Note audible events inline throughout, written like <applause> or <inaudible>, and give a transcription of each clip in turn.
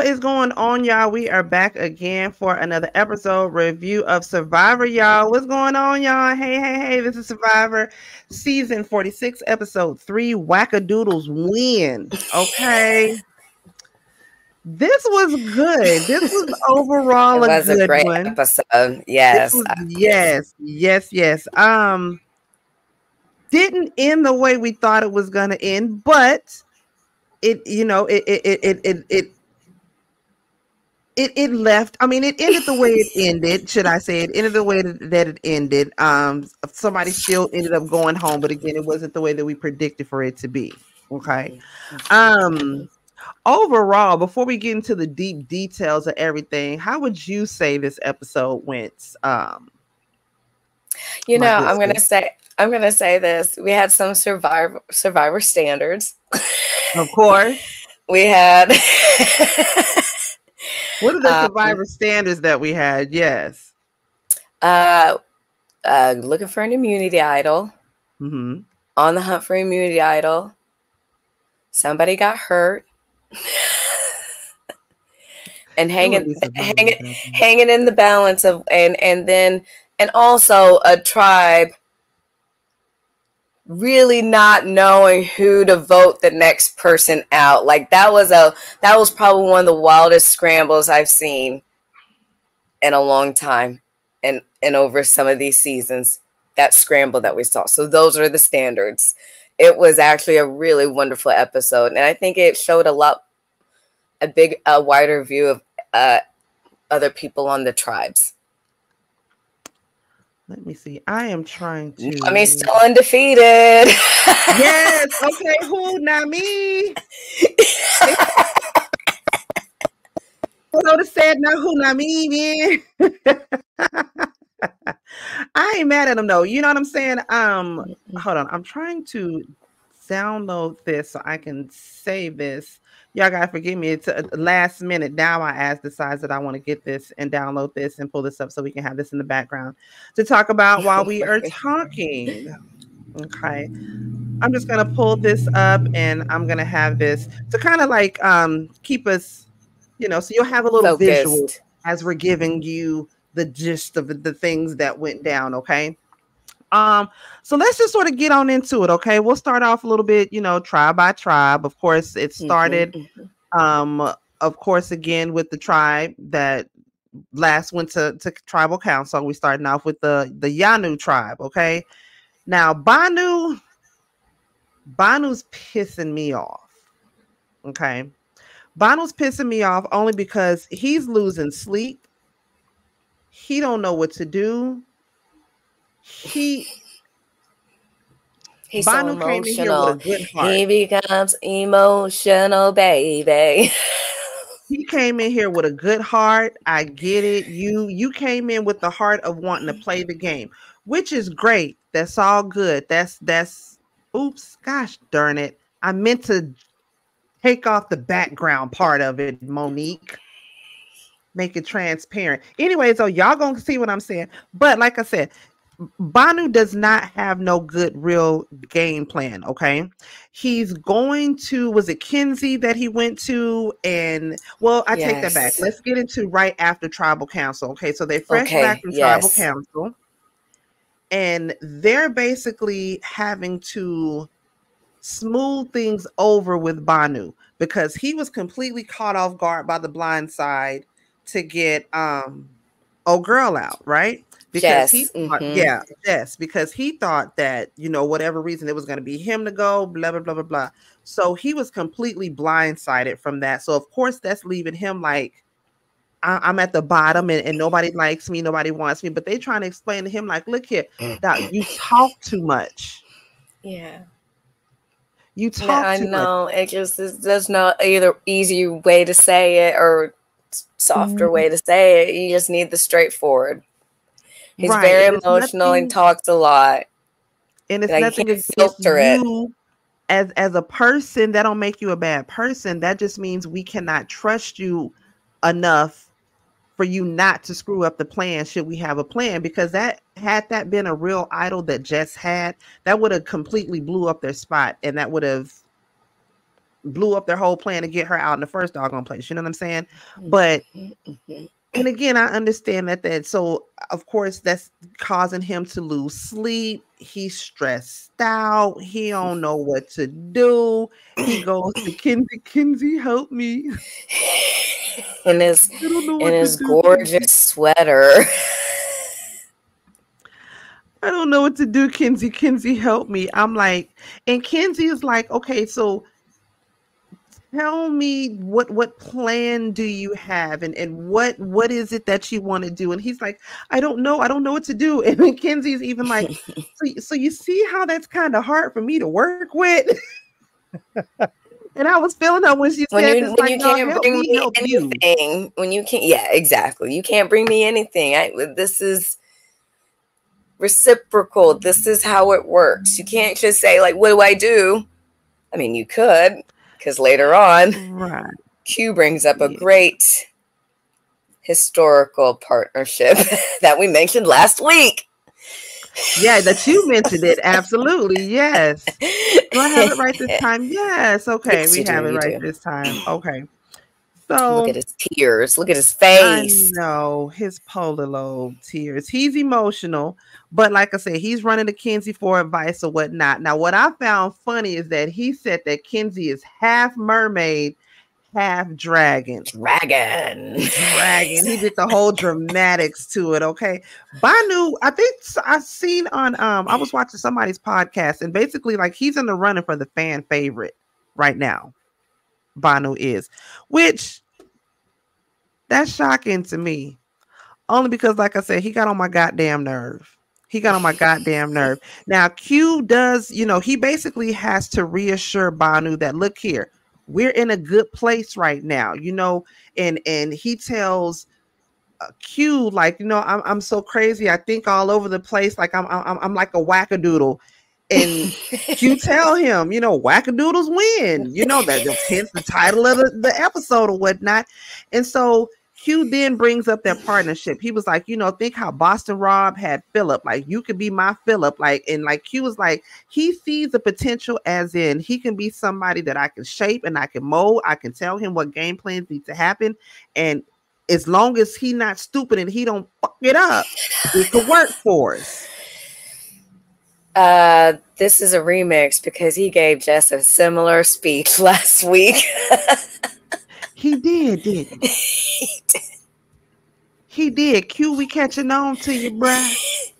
What is going on, y'all? We are back again for another episode review of Survivor, y'all. What's going on, y'all? Hey, hey, hey, this is Survivor season 46, episode three Wackadoodles win. Okay. This was good. This was <laughs> overall was a good a great one. episode. Yes. Was, yes, yes, yes. Um, didn't end the way we thought it was gonna end, but it, you know, it, it, it, it, it, it it left. I mean, it ended the way it <laughs> ended. Should I say it ended the way that it ended? Um, somebody still ended up going home, but again, it wasn't the way that we predicted for it to be. Okay. Um, overall, before we get into the deep details of everything, how would you say this episode went? Um, you know, I'm gonna say I'm gonna say this. We had some survivor survivor standards. Of course. <laughs> we had <laughs> What are the um, survivor um, standards that we had? Yes. Uh, uh looking for an immunity idol. Mm-hmm. On the hunt for immunity idol. Somebody got hurt. <laughs> and hanging hanging hanging in the balance of and and then and also a tribe really not knowing who to vote the next person out. Like that was a that was probably one of the wildest scrambles I've seen in a long time and and over some of these seasons. That scramble that we saw. So those are the standards. It was actually a really wonderful episode, and I think it showed a lot, a big, a wider view of uh, other people on the tribes. Let me see. I am trying to. I mean, still undefeated. yes. <laughs> Okay. Who? Not me. <laughs> Notice said, "Not who? Not me, man." <laughs> I ain't mad at him though. You know what I'm saying? Um, hold on. I'm trying to download this so I can save this y'all gotta forgive me. It's a last minute. Now I ask decides that I want to get this and download this and pull this up so we can have this in the background to talk about while we are talking. Okay. I'm just gonna pull this up and I'm gonna have this to kind of like um keep us, you know, so you'll have a little Focused. visual as we're giving you the gist of the things that went down. Okay. Um, so let's just sort of get on into it, okay? We'll start off a little bit, you know, tribe by tribe. Of course, it mm-hmm, started mm-hmm. um of course again with the tribe that last went to, to tribal council. We starting off with the the Yanu tribe, okay? Now Bhanu Bhanu's pissing me off. Okay. Bhanu's pissing me off only because he's losing sleep. He don't know what to do he He's so emotional. He becomes emotional, baby. he came in here with a good heart. I get it. You you came in with the heart of wanting to play the game, which is great. That's all good. That's that's oops, gosh darn it. I meant to take off the background part of it, Monique. Make it transparent. Anyway, so y'all gonna see what I'm saying. But like I said, Bhanu does not have no good real game plan. Okay, he's going to was it Kenzie that he went to, and well, I yes. take that back. Let's get into right after Tribal Council. Okay, so they fresh okay. back from yes. Tribal Council, and they're basically having to smooth things over with Bhanu because he was completely caught off guard by the blind side to get um oh girl out, right? Because yes. he thought, mm-hmm. yeah, yes, because he thought that you know whatever reason it was going to be him to go, blah blah blah blah blah. So he was completely blindsided from that. So of course that's leaving him like I- am at the bottom and, and, nobody likes me, nobody wants me. But they trying to explain to him like, look here, Doc, <clears throat> you talk too much. Yeah. You talk. Yeah, I know. Much. It just there's no either easy way to say it or softer mm-hmm. way to say it. You just need the straightforward. He's right. very emotional nothing, and talks a lot. And it's like, nothing against filter you it. as as a person. That don't make you a bad person. That just means we cannot trust you enough for you not to screw up the plan should we have a plan because that had that been a real idol that Jess had that would have completely blew up their spot and that would have blew up their whole plan to get her out in the first doggone place. You know what I'm saying? But Mm-hmm. And again, I understand that that so of course that's causing him to lose sleep. He's stressed out. He don't know what to do. He goes to <coughs> Kenzie. Kenzie, help me. in his I don't know what in his gorgeous Kenzie. sweater. I don't know what to do, Kenzie. Kenzie, help me. I'm like, and Kenzie is like, okay, so tell me what what plan do you have and and what what is it that you want to do and he's like i don't know i don't know what to do <laughs> and kenzie's even like <laughs> so, so you see how that's kind of hard for me to work with <laughs> and i was feeling her when she when said you when like, you "No, can't bring me me help you anything, when you can't, yeah, exactly. You can't bring me anything. I, this is reciprocal. This is how it works. You can't just say like, "What do I do?" I mean, you could, because later on, right. Q brings up a Yeah. great historical partnership <laughs> that we mentioned last week. yeah that you mentioned it. Absolutely yes. Do i have it right this <laughs> time? Yes. Okay Yes, we do, have it right do. this time. Okay so Look at his tears. Look at his I face. know his polar lobe tears. He's emotional, but like I said, he's running to Kenzie for advice or whatnot. Now, what I found funny is that he said that Kenzie is half mermaid, half dragon. Dragon. Dragon. He did <laughs> the whole dramatics to it. Okay, Bhanu. I think I seen on. Um, I was watching somebody's podcast, and basically, like he's in the running for the fan favorite right now. Bhanu is, which that's shocking to me. Only because, like I said, he got on my goddamn nerve. He got on my goddamn <laughs> nerve. Now, Q does, you know, he basically has to reassure Bhanu that look here, we're in a good place right now, you know, and and he tells uh, Q like, you know, I'm I'm so crazy, I think all over the place, like I'm I'm I'm like a wackadoodle. And you <laughs> tell him, you know, wackadoodles win. You know that that's hence the title of the, the episode or whatnot. And so Q then brings up their partnership. He was like, you know, think how Boston Rob had Phillip. Like you could be my Phillip. Like and like Q was like, he sees the potential as in he can be somebody that I can shape and I can mold. I can tell him what game plans need to happen. And as long as he not stupid and he don't fuck it up, it could work for us. Uh, this is a remix because he gave Jess a similar speech <laughs> last week. <laughs> He did, didn't he? <laughs> He did. Q, we catching on to you, bruh.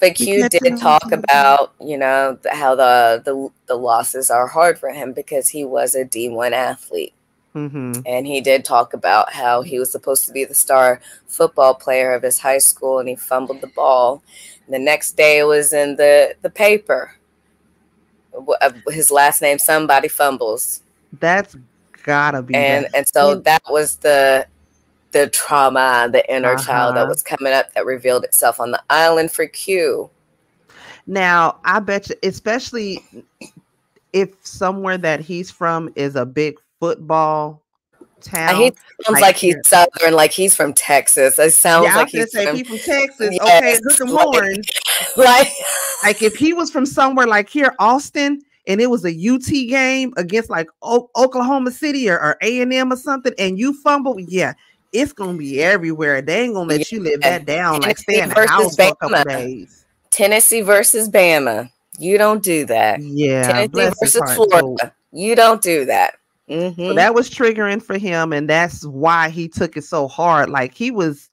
but Q did talk about, you know, how the, the the losses are hard for him because he was a D1 athlete. Mm-hmm. And he did talk about how he was supposed to be the star football player of his high school and he fumbled the ball. And the next day it was in the, the paper. Uh, His last name, somebody fumbles. That's gotta be and that. and so And- that was the the trauma the inner child that Uh-huh. was coming up that revealed itself on the island for q Now, I bet you, especially if somewhere that he's from is a big football town. And he sounds like like he's southern like he's from texas it sounds yeah, like was gonna he's say from, he from Texas. Yes, okay, hook 'em like- <laughs> horns. like like if he was from somewhere like here, Austin, and it was a UT game against like o- Oklahoma City or, or A&M or something, and you fumble, yeah, it's gonna be everywhere. They ain't gonna let you live that down, like Tennessee stay in the versus house for a couple Bama. days. tennessee versus bama you don't do that Yeah, tennessee versus. So- florida you don't do that So Mhm. that was triggering for him, and that's why he took it so hard. Like he was,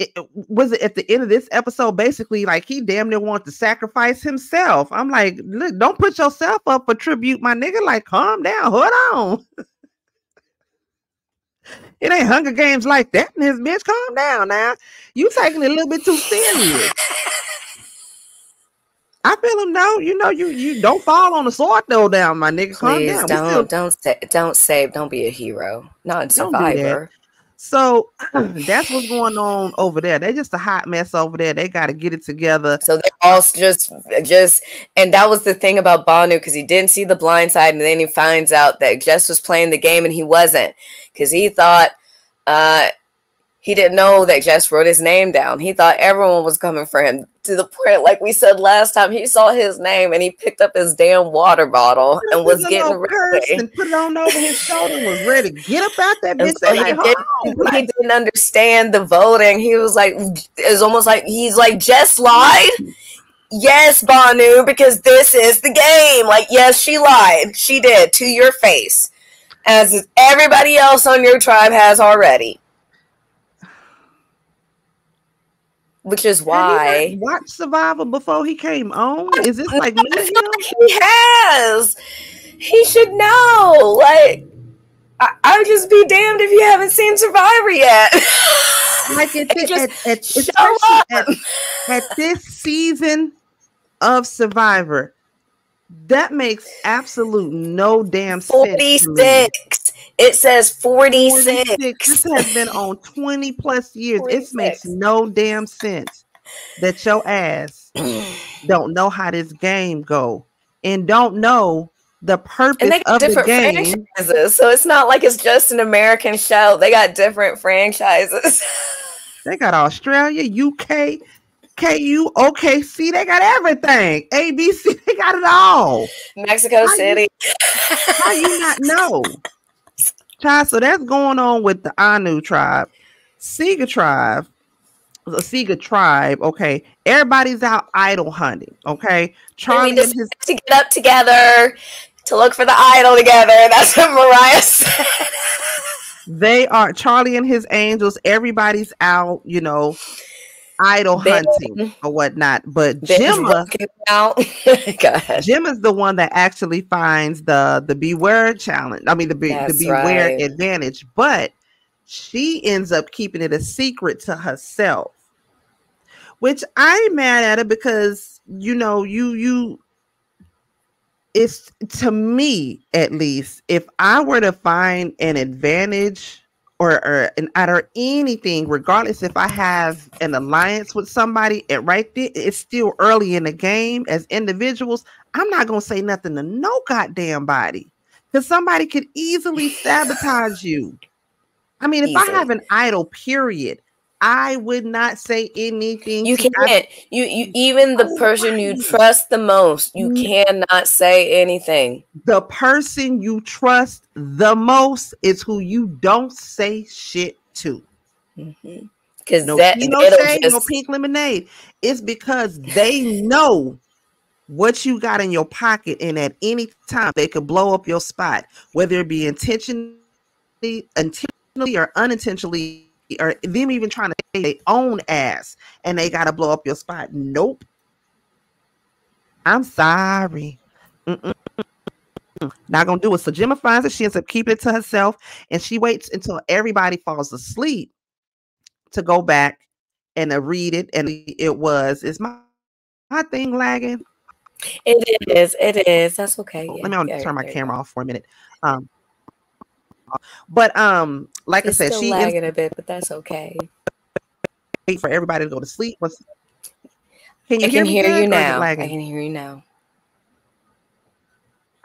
it, was it at the end of this episode? Basically, like he damn near wanted to sacrifice himself. I'm like, look, don't put yourself up for tribute, my nigga. Like, calm down, hold on. <laughs> it ain't Hunger Games like that, and his bitch, calm down now. You taking it a little bit too serious. I feel him now. You know, you you don't fall on the sword though, down, my nigga. Calm please down. Don't still- don't say don't save don't be a hero not a survivor So <clears throat> that's what's going on over there. They're just a hot mess over there. They got to get it together. So they're all just just and that was the thing about Bhanu because he didn't see the blind side and then he finds out that Jess was playing the game and he wasn't because he thought uh he didn't know that Jess wrote his name down. He thought everyone was coming for him to the point, like we said last time, he saw his name and he picked up his damn water bottle and was getting ready. And put it on over his shoulder and was ready to get up out that <laughs> bitch. So he, did, he didn't understand the voting. He was like, it's almost like he's like, Jess lied. Yes, Bhanu, because this is the game. Like, yes, she lied. She did to your face, as everybody else on your tribe has already. Which is why watch Survivor before he came on. Is this like <laughs> he has? He should know. Like I, I would just be damned if you haven't seen Survivor yet. <laughs> like it, it just at, at, at, at this season of Survivor, that makes absolute no damn sense. 46. It says 46. 46. This has been on 20 plus years. 46. It makes no damn sense that your ass <clears throat> don't know how this game go and don't know the purpose of the game. Franchises, so it's not like it's just an American show. They got different franchises. <laughs> they got Australia, UK, KU, OKC, they got everything. ABC, they got it all. Mexico how City. You, how you not <laughs> know? Child, so that's going on with the Anu tribe. Siga tribe, the Siga tribe, okay. Everybody's out idol hunting, okay. Charlie and his to get up together to look for the idol together. <laughs> That's what Mariah said. they are Charlie and his angels, everybody's out, you know, idol hunting or whatnot. But Jemma, <laughs> Jemma's the one that actually finds the the beware challenge. I mean the, be, the beware right. advantage, but she ends up keeping it a secret to herself. Which I'm mad at her because you know you you it's to me at least if I were to find an advantage or, or an or anything, regardless if I have an alliance with somebody, and right there, it's still early in the game as individuals. I'm not gonna say nothing to no goddamn body because somebody could easily <laughs> sabotage you. I mean, if Easily. I have an idol, period, I would not say anything. You can't. I, you you even the person you trust the most, you mm. cannot say anything. The person you trust the most is who you don't say shit to. Because mm-hmm. no that no shade, just... no pink lemonade. It's because they know what you got in your pocket, and at any time they could blow up your spot, whether it be intentionally, intentionally or unintentionally or them even trying to say their own ass and they got to blow up your spot. Nope. I'm sorry. Mm-mm. Not gonna do it. So Jemma finds it. She ends up keeping it to herself, and she waits until everybody falls asleep to go back and read it. And it was is my my thing lagging. It is. It is. That's okay. Yeah, Let me yeah, turn my camera off for a minute. Um, but um, like it's I said, she lagging is, a bit, but that's okay. Wait for everybody to go to sleep. What's, can you I hear, can hear you now? I can hear you now.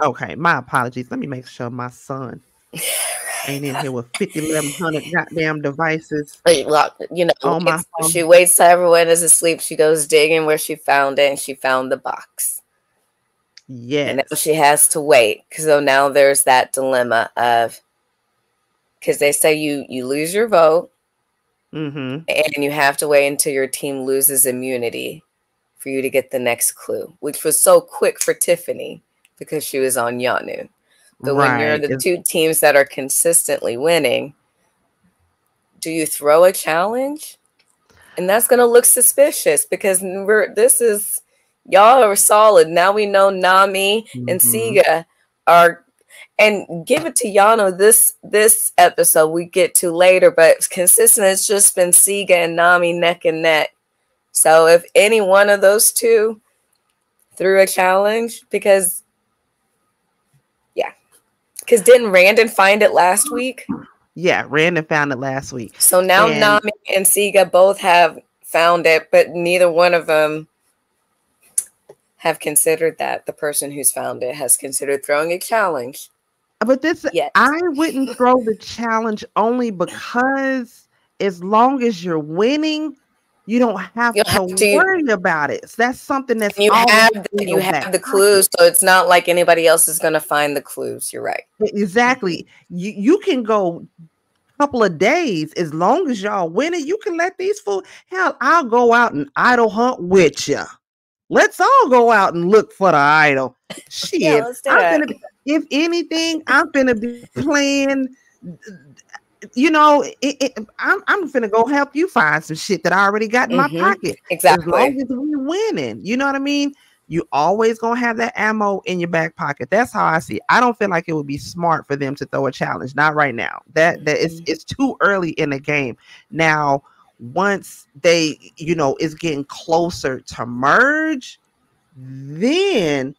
Okay, my apologies. Let me make sure my son <laughs> ain't in here with 5100 goddamn devices. You know, on my phone. she waits till everyone is asleep. She goes digging where she found it and she found the box. Yeah. And she has to wait. So now there's that dilemma of because they say you you lose your vote mm-hmm. and you have to wait until your team loses immunity for you to get the next clue, which was so quick for Tiffany because she was on Yanu. But right. when you're the two teams that are consistently winning, do you throw a challenge? And that's going to look suspicious because we're this is y'all are solid. Now we know Nami mm-hmm. and Siga are and give it to Yanu this this episode we get to later, but consistent it's just been Siga and Nami neck and neck. So if any one of those two threw a challenge, because yeah, because didn't Randen find it last week? Yeah, Randen found it last week. So now and- Nami and Siga both have found it, but neither one of them have considered that the person who's found it has considered throwing a challenge but this, yes. I wouldn't throw the challenge only because as long as you're winning, you don't have, to, have to, worry about it. So that's something that's you have the, you have the clues, so it's not like anybody else is going to find the clues. You're right. Exactly. You you can go a couple of days as long as y'all winning. You can let these fool. Hell, I'll go out and idol hunt with you. Let's all go out and look for the idol. <laughs> Shit, yeah, I'm gonna be, if anything, I'm gonna be playing you know, it, it, I'm I'm gonna go help you find some shit that I already got in mm-hmm. my pocket. Exactly. As long as we're winning, you know what I mean. You always gonna have that ammo in your back pocket. That's how I see. It. I don't feel like it would be smart for them to throw a challenge. Not right now. That that is mm-hmm. it's too early in the game. Now, once they, you know, is getting closer to merge, then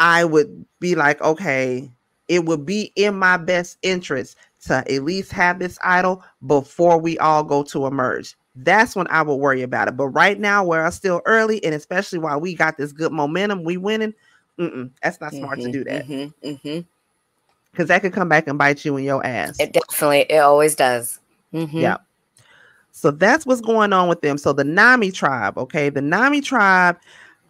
I would be like, okay, it would be in my best interest to at least have this idol before we all go to emerge. That's when I would worry about it. But right now, where I'm still early, and especially while we got this good momentum, we winning. that's not smart mm-hmm, to do that. Mm-hmm, mm-hmm. Cause that could come back and bite you in your ass. It definitely, it always does. Mm-hmm. Yeah. So that's what's going on with them. So the Nami tribe, okay, the Nami tribe,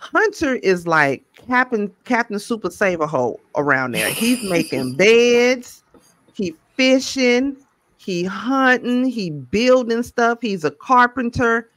Hunter is like Captain Captain Super Saver Hole around there. He's making <laughs> beds. He fishing, he hunting, he building stuff. He's a carpenter.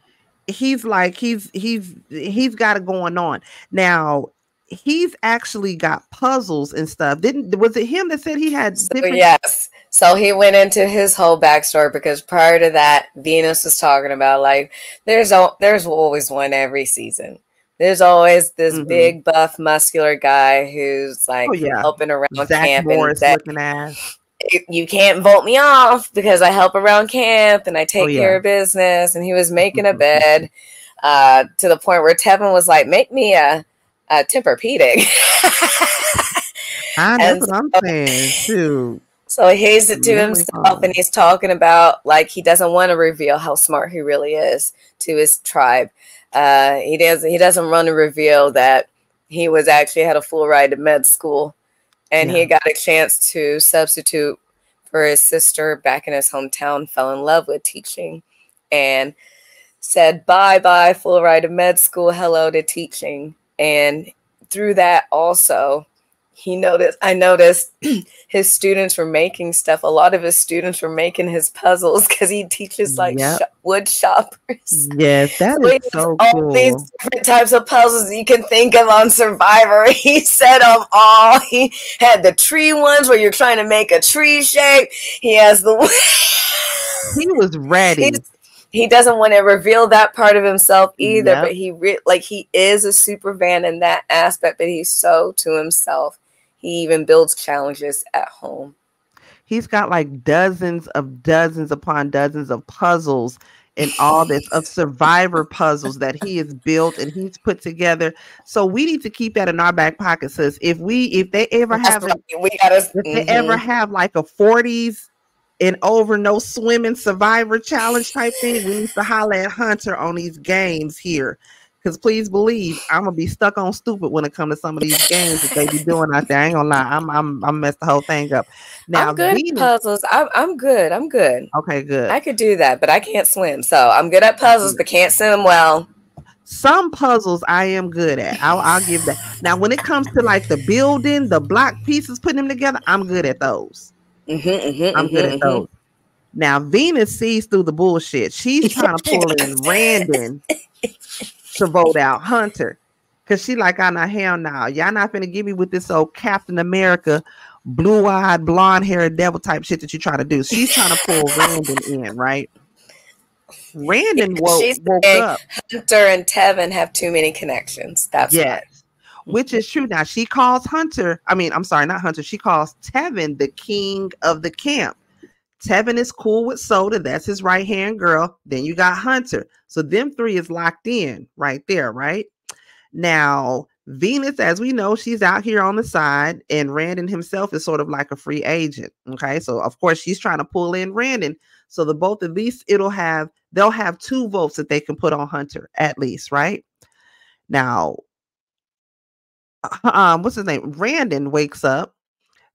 He's like he's he's he's got it going on. Now he's actually got puzzles and stuff. Didn't was it him that said he had so, yes. So he went into his whole backstory because prior to that, Venus was talking about like there's there's always one every season. There's always this mm-hmm. big buff muscular guy who's like oh, yeah. helping around Zach camping. Morris that, looking ass you can't vote me off because I help around camp and I take oh, yeah. care of business. And he was making a mm-hmm. bed uh, to the point where Tevin was like, make me a, a Tempur-Pedic. <laughs> I, that's what I'm saying too. So he hates it to himself and he's talking about like he doesn't want to reveal how smart he really is to his tribe. Uh, he doesn't he doesn't want to reveal that he was actually had a full ride to med school and yeah. he got a chance to substitute for his sister back in his hometown, fell in love with teaching, and said bye bye, full ride to med school, hello to teaching. And through that, also, he noticed i noticed <clears throat> his students were making stuff. A lot of his students were making his puzzles <laughs> because he teaches like yep. wood shoppers. <laughs> Yes that so is so all cool. these different types of puzzles you can think of on survivor. <laughs> He set them all. He had the tree ones where you're trying to make a tree shape. He has the he was ready. He's, he doesn't want to reveal that part of himself either yep. but he re- like he is a super fan in that aspect but he's so to himself he even builds challenges at home. He's got like dozens of dozens upon dozens of puzzles and all this of <laughs> survivor puzzles that he has built and he's put together. So we need to keep that in our back pocket. Says if we if they ever That's have right. we gotta if mm-hmm. they ever have like a 40s and over no swimming survivor challenge type thing, we need to holler at Hunter on these games here because please believe I'm gonna be stuck on stupid when it comes to some of these games that they be doing out there. I ain't gonna lie, I'm I'm I'm messed the whole thing up. Now I'm good Venus, puzzles. I'm I'm good. I'm good. Okay, good. I could do that, but I can't swim. So I'm good at puzzles, but can't swim well. Some puzzles I am good at. I'll, I'll give that. Now, when it comes to like the building, the block pieces, putting them together, I'm good at those. Mm-hmm, mm-hmm, I'm good mm-hmm, at those. Now, Venus sees through the bullshit. She's trying to pull in <laughs> Randen to vote out Hunter. Cause she like, ah, I'm not hell now. Y'all not gonna give me with this old Captain America, blue-eyed, blonde-haired devil type shit that you try to do. She's trying to pull <laughs> Randen in, right? Randen woke, She's woke up. Hunter and Tevin have too many connections. That's yes. Which is true. Now she calls Hunter, I mean, I'm sorry, not Hunter, she calls Tevin the king of the camp. Tevin is cool with Soda. That's his right hand girl. Then you got Hunter. So them three is locked in right there, right? Now, Venus, as we know, she's out here on the side, and Randen himself is sort of like a free agent. Okay. So of course she's trying to pull in Randen. So the both at least it'll have they'll have two votes that they can put on Hunter, at least, right? Now, <laughs> um, what's his name? Randen wakes up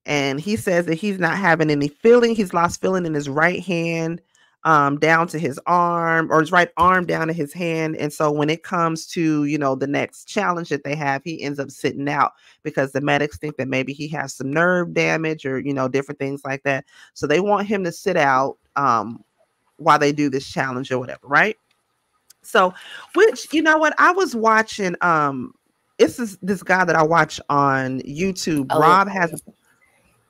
and he says that he's not having any feeling. He's lost feeling in his right hand. um, down to his arm or his right arm down to his hand. And so when it comes to, you know, the next challenge that they have, he ends up sitting out because the medics think that maybe he has some nerve damage or, you know, different things like that. So they want him to sit out um, while they do this challenge or whatever, right? So, which, you know what, I was watching, um, this is this guy that I watch on YouTube. Oh, Rob has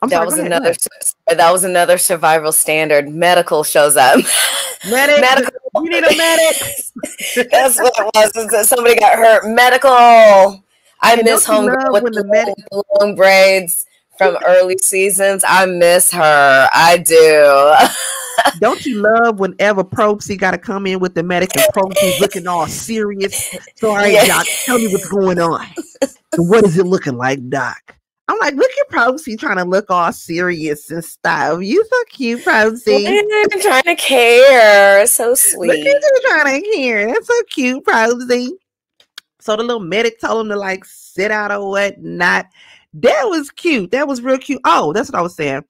I'm that sorry, was another that was another survival standard. Medical shows up. Medic, medical. You need a medic. <laughs> That's what it was. Somebody got hurt. Medical. I and miss home with the, medic- long braids from early seasons. I miss her. I do. <laughs> don't you love whenever Probsy got to come in with the medic and Probsy's looking all serious? Sorry, yeah. Doc. Tell me what's going on. what is it looking like, Doc? I'm like, look at Probsy trying to look all serious and stuff. You so cute, Probsy. I'm trying to care. So sweet. Look at you trying to care. That's so cute, Probsy. So the little medic told him to like sit out or whatnot. That was cute. That was real cute. Oh, that's what I was saying.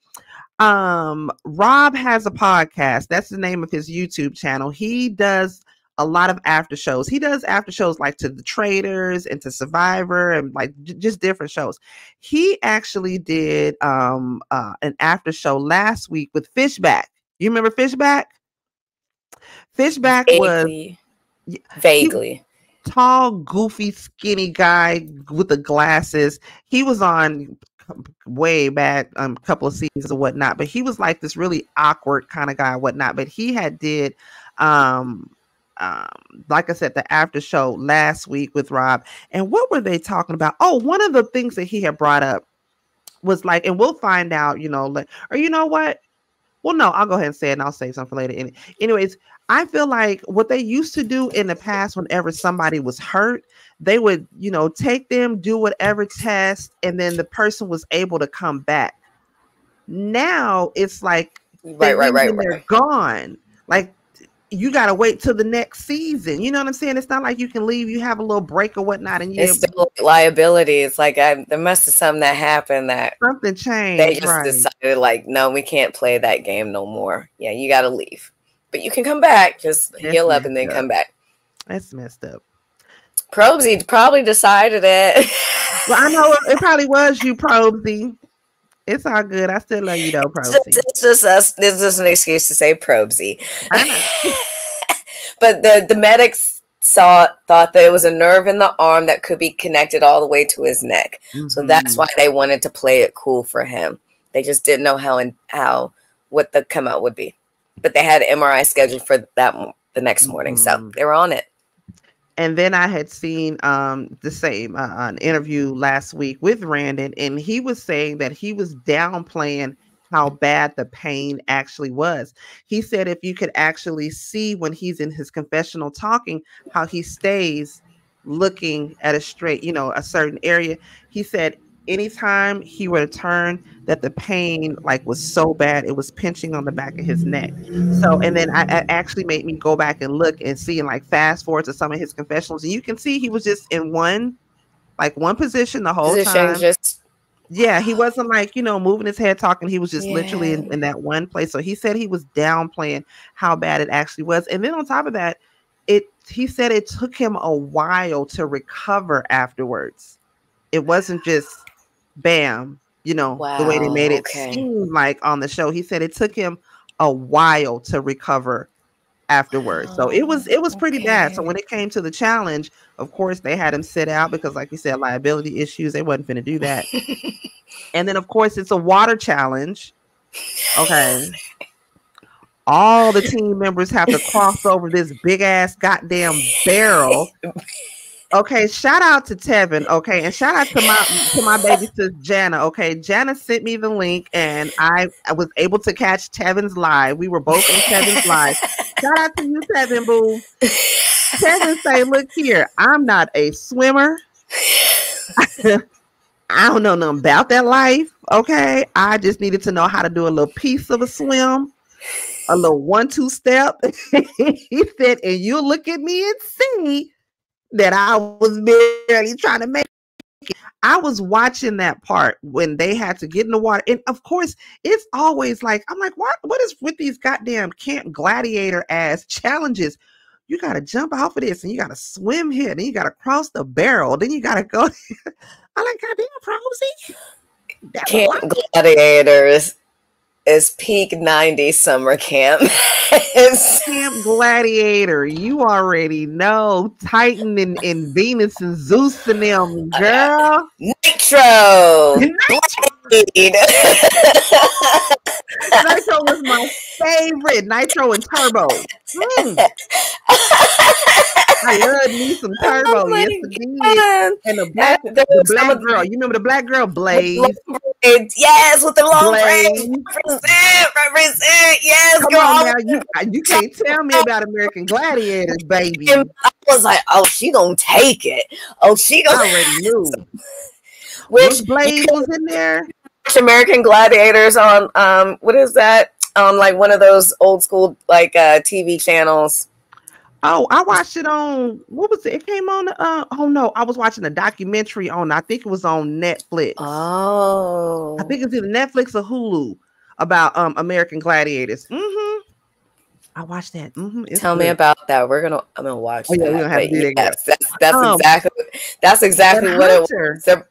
Um, Rob has a podcast. That's the name of his YouTube channel. He does a lot of after shows. He does after shows like to the Traitors and to Survivor and like j- just different shows. He actually did um uh, an after show last week with Fishbach. You remember Fishbach? Fishbach vaguely. was vaguely tall, goofy, skinny guy with the glasses. He was on way back um, a couple of seasons or whatnot, but he was like this really awkward kind of guy, whatnot. But he had did um um, like I said, the after show last week with Rob. And what were they talking about? Oh, one of the things that he had brought up was like, and we'll find out, you know, like, or you know what? Well, no, I'll go ahead and say it and I'll save something for later. Anyways, I feel like what they used to do in the past, whenever somebody was hurt, they would, you know, take them, do whatever test, and then the person was able to come back. Now it's like right, right, right, right, they're gone. Like you gotta wait till the next season. You know what I'm saying? It's not like you can leave. You have a little break or whatnot, and you it's still liability. It's like I, there must have something that happened that something changed. They just right. decided like, no, we can't play that game no more. Yeah, you got to leave, but you can come back. Just That's heal up and then up. come back. That's messed up. Probsy probably decided it. well, I know it probably was you, Probsy. It's all good. I still love you though, <laughs> Probsy. It's just us. This is just an excuse to say Probsy. <laughs> but the the medics saw thought that it was a nerve in the arm that could be connected all the way to his neck. Mm-hmm. So that's mm-hmm. why they wanted to play it cool for him. They just didn't know how and how what the come out would be. But they had an MRI scheduled for that the next morning, mm-hmm. so they were on it and then I had seen um, the same uh, an interview last week with Randen, and he was saying that he was downplaying how bad the pain actually was. He said if you could actually see when he's in his confessional talking, how he stays looking at a straight, you know, a certain area. He said anytime he would turn that the pain like was so bad it was pinching on the back of his neck. So and then I, I actually made me go back and look and see and like fast forward to some of his confessionals and you can see he was just in one like one position the whole position, time. just yeah he wasn't like you know moving his head talking he was just yeah. literally in, in that one place. So he said he was downplaying how bad it actually was and then on top of that it he said it took him a while to recover afterwards. It wasn't just bam, you know, wow, the way they made it okay. seem like on the show. He said it took him a while to recover afterwards. So it was oh, it was pretty okay. bad. So when it came to the challenge, of course they had him sit out because like you said, liability issues. They wasn't gonna do <laughs> that. and then of course it's a water challenge. Okay. All the team members have to cross over this big ass goddamn barrel <laughs> Okay, shout out to Tevin. Okay, and shout out to my to my baby sister Jana. Okay, Jana sent me the link, and I, I was able to catch Tevin's live. We were both in Tevin's live. <laughs> Shout out to you, Tevin Boo. Tevin say, "Look here, I'm not a swimmer. <laughs> I don't know nothing about that life. Okay, I just needed to know how to do a little piece of a swim." A little one-two step. <laughs> he said, and you look at me and see that I was barely trying to make. I was watching that part when they had to get in the water. And of course, it's always like, I'm like, what what is with these goddamn camp gladiator ass challenges? You gotta jump off of this and you gotta swim here, then you gotta cross the barrel, then you gotta go. <laughs> I'm like, goddamn, Probsy. Camp gladiators is peak 90s summer camp. <laughs> camp Gladiator. You already know. Titan and, and Venus and Zeus and them, girl. Nitro. Nitro. <laughs> Nitro was my favorite. Nitro and Turbo. Mm. I love me some <laughs> Turbo. Oh yes, indeed. And the black, the, the black girl. You remember the black girl, Blaze? Yes, with the long braids. Represent, represent. Yes, Come girl. On now. You, you can't tell me about American Gladiators, baby. I was like, oh, she gonna take it. Oh, she gonna. I already knew. <laughs> Which Blaze was in there? American Gladiators on um what is that? On like one of those old school like uh TV channels. Oh, I watched it on what was it? It came on uh oh no, I was watching a documentary on I think it was on Netflix. Oh. I think it's either Netflix or Hulu about um American Gladiators. Mm-hmm. I watched that. Mm-hmm. Tell good. me about that. We're gonna I'm gonna watch oh, yeah, that. We're gonna have to do that. Yes, that's that's um, exactly that's exactly what it was. They're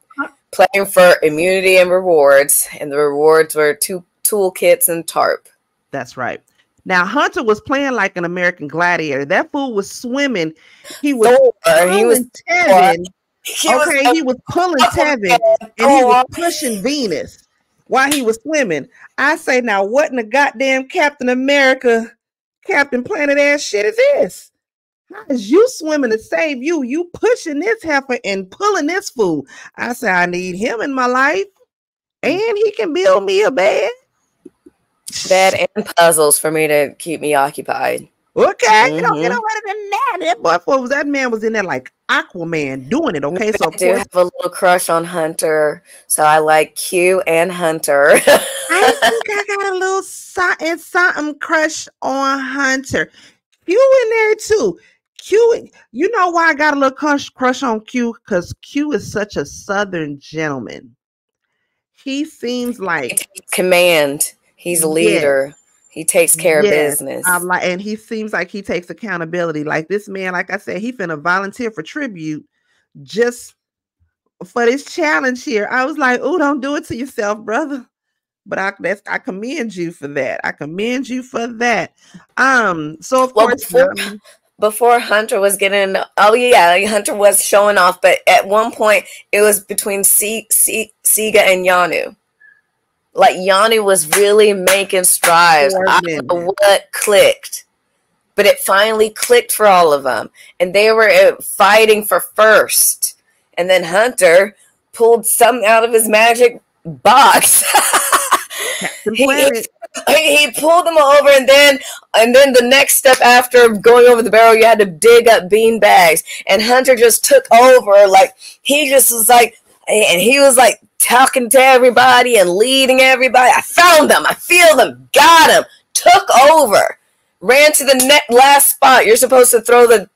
playing for immunity and rewards, and the rewards were two toolkits and tarp. That's right. Now Hunter was playing like an American gladiator. That fool was swimming. He was Thor, he was Tevin. He okay, was, he was pulling Tevin and he was pushing Venus while he was swimming. I say, now what in the goddamn Captain America, Captain Planet ass shit is this? How is you swimming to save you? You pushing this heifer and pulling this fool. I say, I need him in my life, and he can build me a bed. Bed and puzzles for me to keep me occupied. Okay, mm-hmm. you don't get no better than that. That boy, what was that man was in there like Aquaman doing it. Okay, so I do course, have a little crush on Hunter, so I like Q and Hunter. <laughs> I think I got a little something, something crush on Hunter. Q in there too. Q, you know why I got a little crush, crush on Q? Because Q is such a southern gentleman. He seems like command. He's a leader. Yes. He takes care yes. of business. Like, and he seems like he takes accountability. Like this man, like I said, he finna volunteer for tribute just for this challenge here. I was like, oh, don't do it to yourself, brother. But I that's I commend you for that. I commend you for that. Um, so of well, course before, um, <laughs> before Hunter was getting oh yeah, Hunter was showing off, but at one point it was between C, C, Siga and Yanu like Yanni was really making strides. I don't know what clicked, but it finally clicked for all of them, and they were uh, fighting for first. And then Hunter pulled something out of his magic box. <laughs> he, he, pulled them over, and then and then the next step after going over the barrel, you had to dig up bean bags. And Hunter just took over, like he just was like, and he was like talking to everybody and leading everybody. I found them. I feel them. Got them. Took over. Ran to the net last spot. You're supposed to throw the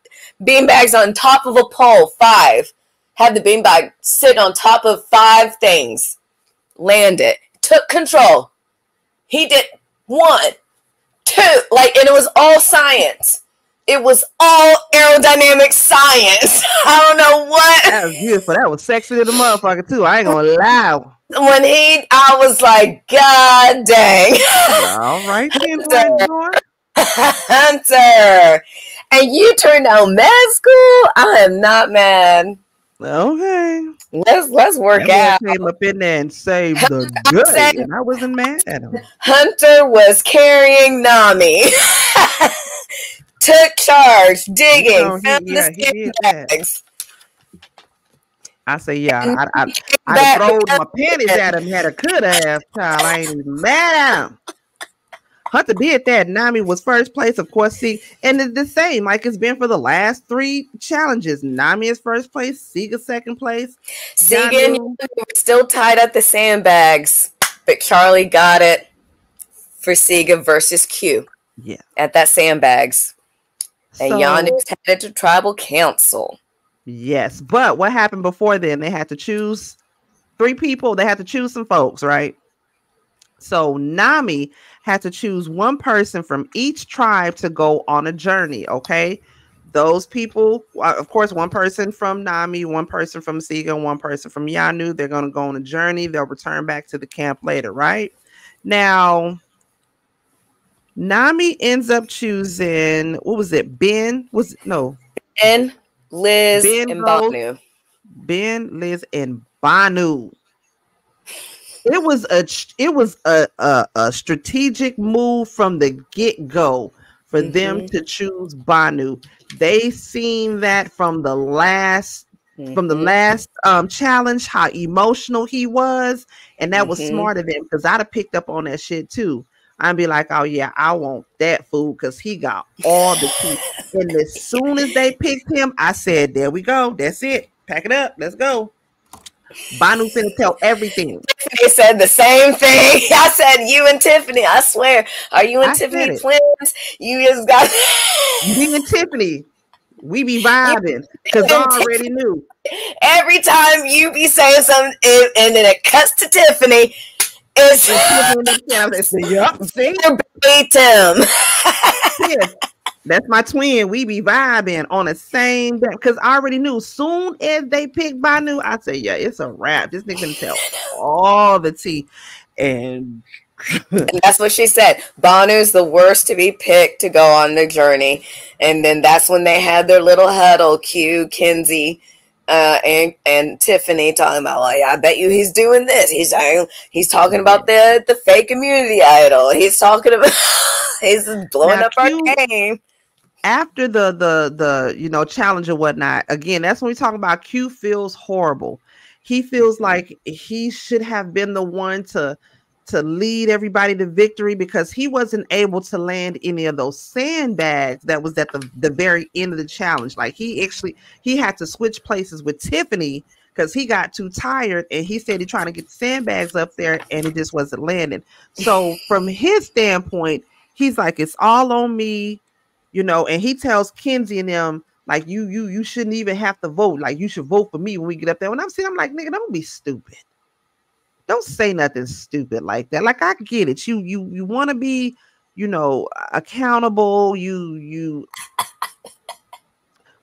beanbags on top of a pole. Five. Had the beanbag sit on top of five things. Landed. Took control. He did one, two, like, and it was all science. It was all aerodynamic science. <laughs> I don't know what. That was beautiful. That was sexy to the motherfucker too. I ain't gonna lie. When he, I was like, God dang. All right, <laughs> Hunter. Hunter. <laughs> And you turned out med school. I am not mad. Okay. Let's let's work that out. Came up in there and saved the good, saying, and I wasn't mad at him. Hunter was carrying Nami. Took charge, digging, no, he, found yeah, the bags. I say, yeah, I, I, I, I throwed my panties at him, had a could have, child. I ain't even mad at him. Hunter did that. Nami was first place, of course. See, and it's the same, like it's been for the last three challenges. Nami is first place, Siga second place. Siga still tied up the sandbags, but Charlie got it for Siga versus Q. Yeah, at that sandbags. And so, Giannis headed to tribal council. Yes, but what happened before then? They had to choose three people. They had to choose some folks, right? So Nami had to choose one person from each tribe to go on a journey. Okay, those people, uh, of course, one person from Nami, one person from Siga, one person from Yanu. They're going to go on a journey. They'll return back to the camp later, right? Now, Nami ends up choosing what was it? Ben was no Ben, Liz, ben and Bhanu. Ben, Liz, and Bhanu. It was a it was a, a, a strategic move from the get go for mm-hmm. them to choose Bhanu. They seen that from the last mm-hmm. from the mm-hmm. last um challenge how emotional he was, and that mm-hmm. was smart of him because I'd have picked up on that shit too. I'd be like, oh yeah, I want that food because he got all the teeth. <laughs> and as soon as they picked him, I said, there we go. That's it. Pack it up. Let's go. Bhanu finna tell everything. They said the same thing. <laughs> I said, you and Tiffany, I swear. Are you and I Tiffany twins? You just got <laughs> me and Tiffany. We be vibing because I already knew. Every time you be saying something and then it cuts to Tiffany, it's yep. See? <laughs> <laughs> That's my twin. We be vibing on the same because I already knew. Soon as they picked Bhanu, I said, "Yeah, it's a wrap." This nigga can tell all the tea, and <laughs> and that's what she said. Bhanu's the worst to be picked to go on the journey. And then that's when they had their little huddle. Q, Kenzie, uh, and and Tiffany talking about, yeah, I bet you he's doing this. He's he's talking about the the fake community idol. He's talking about <laughs> he's blowing now, up Q, our game after the the the you know challenge or whatnot again that's when we talk about q feels horrible he feels mm-hmm. like he should have been the one to to lead everybody to victory because he wasn't able to land any of those sandbags that was at the, the very end of the challenge like he actually he had to switch places with tiffany because he got too tired and he said he trying to get the sandbags up there and it just wasn't landing so <laughs> from his standpoint he's like it's all on me you know, and he tells Kenzie and them, like, you, you, you shouldn't even have to vote. Like, you should vote for me when we get up there. When I'm saying, I'm like, nigga, don't be stupid. Don't say nothing stupid like that. Like, I get it. You, you, you want to be, you know, accountable. You, you.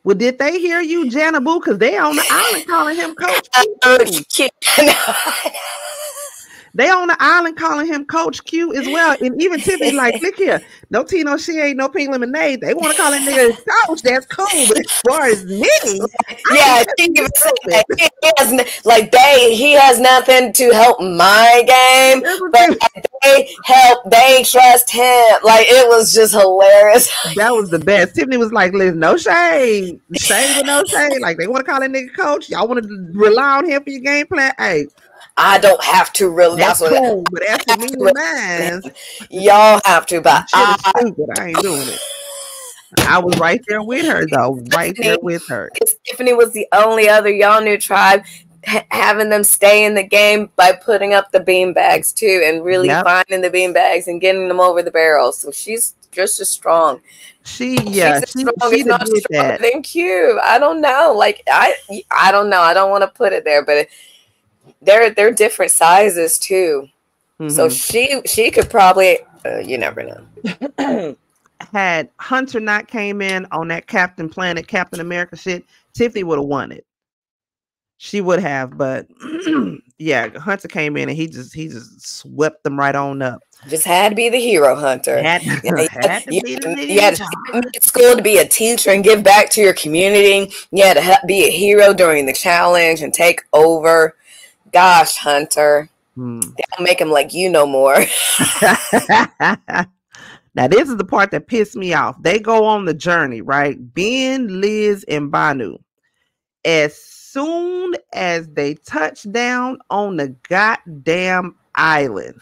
Well, did they hear you, Jana Boo? Because they on the island calling him Coach. <laughs> <laughs> They on the island calling him Coach Q as well. And even Tiffany, like, look here, no Tino, she ain't no pink lemonade. They want to call him nigga <laughs> Coach. That's cool. But as far as me, yeah, she said <laughs> he has, like they he has nothing to help my game, but <laughs> they help, they trust him. Like it was just hilarious. That was the best. Tiffany was like, listen, no shade, shade with no shade. Like they want to call that nigga coach. Y'all want to rely on him for your game plan. Hey, I don't have to really. That's, that's cool, but after me man, <laughs> y'all have to. But I, stupid. I ain't doing it. I was right there with her though, right Tiffany, there with her. Tiffany was the only other Yanu tribe having them stay in the game by putting up the bean bags too, and really yep. finding the bean bags and getting them over the barrels. So she's just as strong. She yeah, she's she, strong, she not did that. than Q. I don't know. Like I, I don't know. I don't want to put it there, but they're they're different sizes too. Mm-hmm. So she she could probably uh, you never know. <clears throat> Had Hunter not came in on that Captain Planet, Captain America shit, Tiffany would have won it. She would have, but <clears throat> yeah, Hunter came in and he just he just swept them right on up. Just had to be the hero, Hunter. Had, <laughs> <laughs> you, had you, you had to school to be a teacher and give back to your community. You had to be a hero during the challenge and take over gosh, Hunter. Hmm. That'll make him like you no more. Now, this is the part that pissed me off. They go on the journey, right? Ben, Liz, and Bhanu. As soon as they touch down on the goddamn island,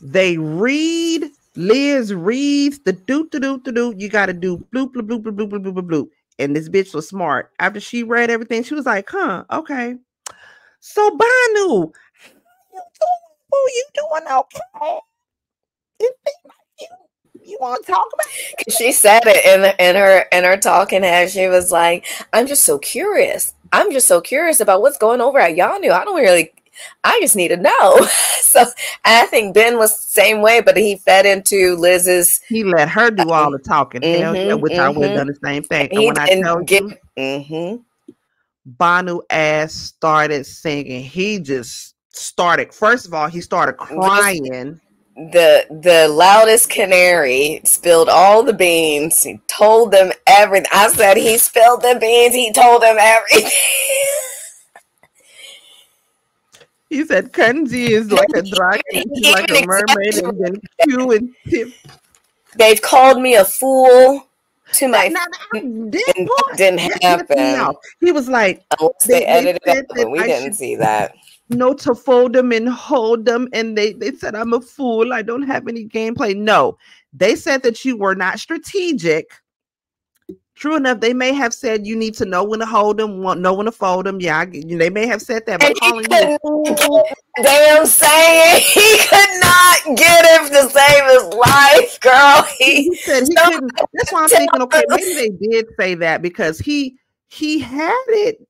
they read. Liz reads the do do do do do. You got to do bloop bloop bloop bloop bloop bloop bloop. And this bitch was smart. After she read everything, she was like, "Huh, okay." So Bhanu, you doing? you doing okay? You you you want to talk about? It? <laughs> She said it in in her in her talking head. She was like, "I'm just so curious. I'm just so curious about what's going over at Yanu. I don't really." I just need to know. <laughs> so I think Ben was the same way, but he fed into Liz's. He let her do all the talking, mm-hmm, Hell yeah, which mm-hmm. I would have done the same thing. And, when I tell get, you, mm-hmm. Bhanu ass started singing. He just started. First of all, he started crying the the loudest canary spilled all the beans. He told them everything. I said he spilled the beans. He told them everything. <laughs> he said Kenzie is <laughs> like a dragon. Like a mermaid, and then Q and Tip. They've called me a fool to my didn't, didn't happen. He was like, unless they, they edited it, we I didn't see that No, to fold them and hold them. And they, they said, I'm a fool. I don't have any gameplay. No, they said that you were not strategic. True enough, they may have said you need to know when to hold them, know when to fold them. Yeah, they may have said that. But calling you damn saying he could not get him to save his life, girl. He, he said he couldn't. That's why I'm thinking, okay, maybe they did say that because he he had it.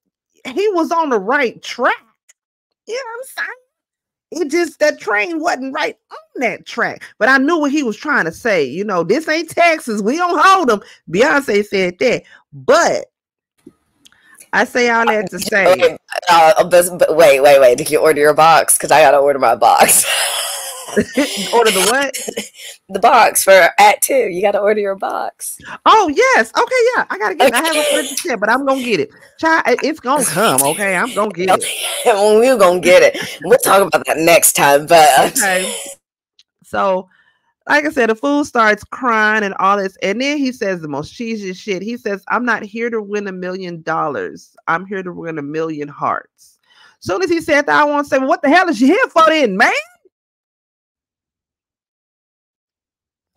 He was on the right track you know what I'm saying? It just that train wasn't right on that track. But I knew what he was trying to say. You know, this ain't Texas. We don't hold them. Beyonce said that. But I say all that to <laughs> say. Uh, but wait, wait, wait. Did you order your box? Because I gotta order my box. <laughs> <laughs> order the what? <laughs> the box for at two. You got to order your box. Oh yes. Okay. Yeah. I gotta get. It. I haven't ordered it yet, but I'm gonna get it. Child, it's gonna <laughs> come. Okay. I'm gonna get it. We're gonna get it. We'll talk about that next time. But uh, okay. So. Like I said, the fool starts crying and all this, and then he says the most cheesy shit. He says, "I'm not here to win a million dollars. I'm here to win a million hearts." Soon as he said that, I want to say, well, "What the hell is you here for, then, man?"